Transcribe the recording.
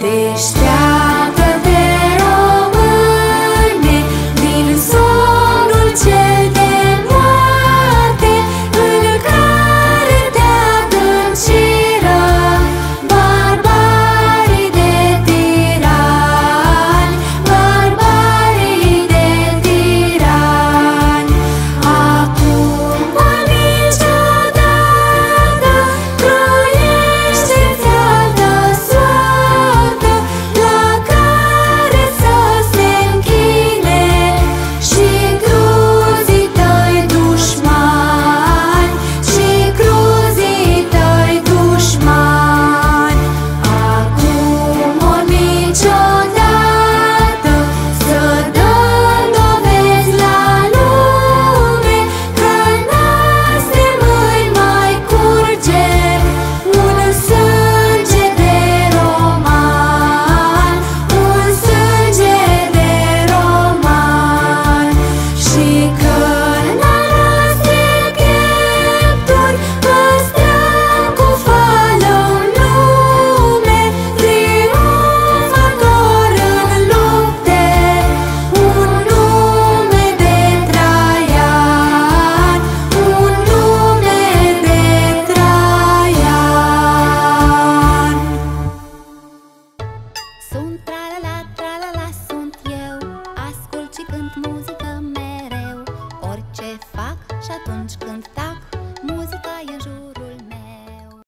Deșteaptă cantar. Música